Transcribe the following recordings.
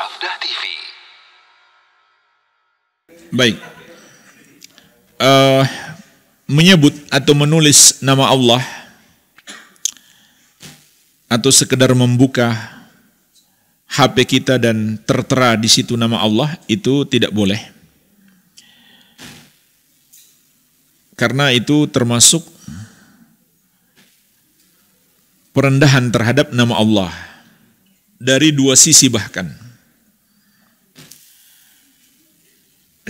Sabda TV. Baik. Eh, menyebut atau menulis nama Allah atau sekedar membuka HP kita dan tertera di situ nama Allah itu tidak boleh. Karena itu termasuk perendahan terhadap nama Allah dari dua sisi bahkan.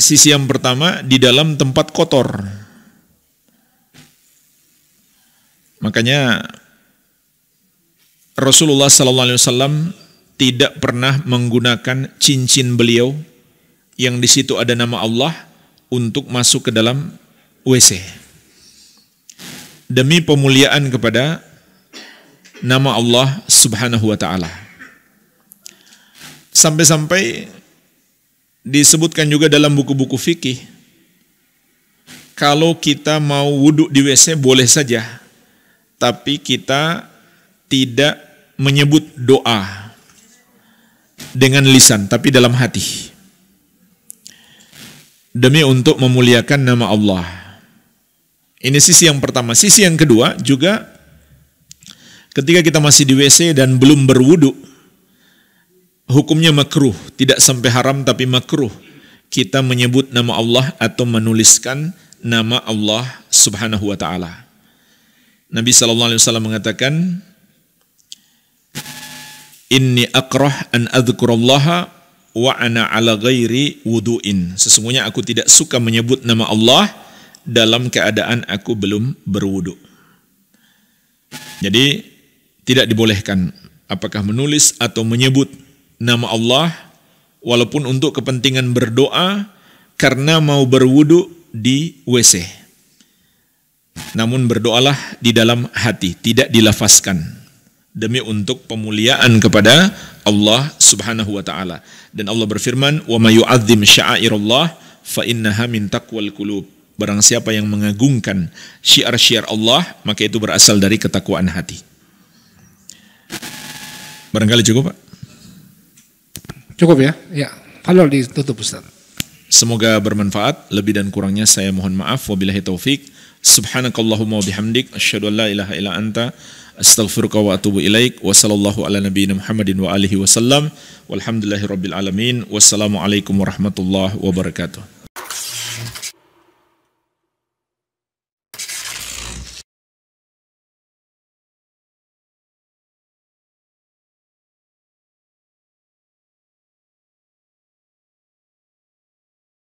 Sisi yang pertama di dalam tempat kotor. Makanya Rasulullah sallallahu alaihi wasallam tidak pernah menggunakan cincin beliau yang di situ ada nama Allah untuk masuk ke dalam WC. Demi pemuliaan kepada nama Allah Subhanahu wa taala. Sampai-sampai disebutkan juga dalam buku-buku fikih kalau kita mau wudhu di WC boleh saja tapi kita tidak menyebut doa dengan lisan tapi dalam hati. Demi untuk memuliakan nama Allah. Ini sisi yang pertama. Sisi yang kedua juga ketika kita masih di WC dan belum berwudu hukumnya makruh, tidak sampai haram tapi makruh. Kita menyebut nama Allah atau menuliskan nama Allah Subhanahu wa taala. Nabi sallallahu alaihi wasallam mengatakan, "Inni akrah an adzkurallaha wa ana ala ghairi wudu'in." Sesungguhnya aku tidak suka menyebut nama Allah dalam keadaan aku belum berwudu. Jadi tidak dibolehkan apakah menulis atau menyebut nama Allah walaupun untuk kepentingan berdoa karena mau berwudu di WC. Namun berdoalah di dalam hati, tidak dilafazkan demi untuk pemuliaan kepada Allah Subhanahu wa taala. Dan Allah berfirman, "Wa may yu'azzim sya'airallah fa innaha min taqwal qulub." Barang siapa yang mengagungkan syiar-syiar Allah, maka itu berasal dari ketakwaan hati. Barangkali cukup, Pak? Cukup ya? Ya. Kalau ditutup Ustaz. Semoga bermanfaat. Lebih dan kurangnya saya mohon maaf. Wabillahi taufik. Subhanakallahumma wa bihamdik. Asyhadu an la ilaha illa anta. Astaghfiruka wa atubu ilaik. Wa ala nabiyina Muhammadin wa alihi wasallam. Walhamdulillahi rabbil alamin. Wassalamualaikum warahmatullahi wabarakatuh.